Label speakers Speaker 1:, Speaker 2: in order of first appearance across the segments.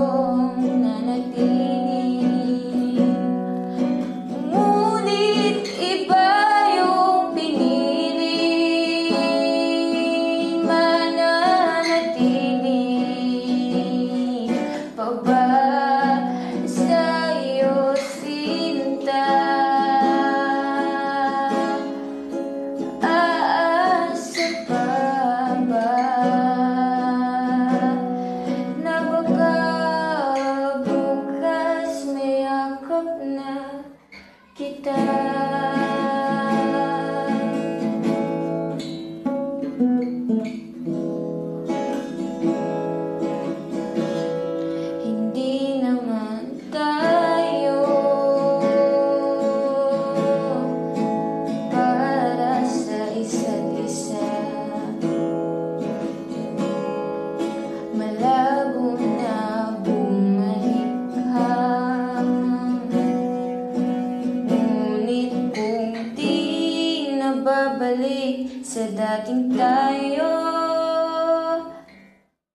Speaker 1: Oh. na kita. bumalik sa dating tayo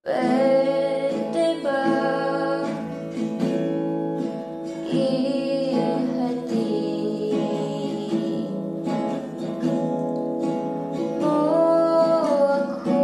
Speaker 1: Pwede ba ihati mo ako?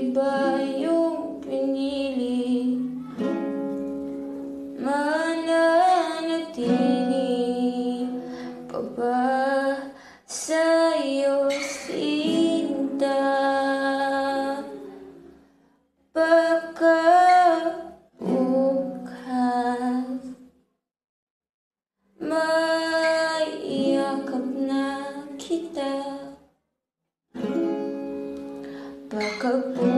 Speaker 1: iba yung pinili. Mananatili. Pa ba sa'yo sinta. Baka bukas Maiyakap na kita. Baka bukas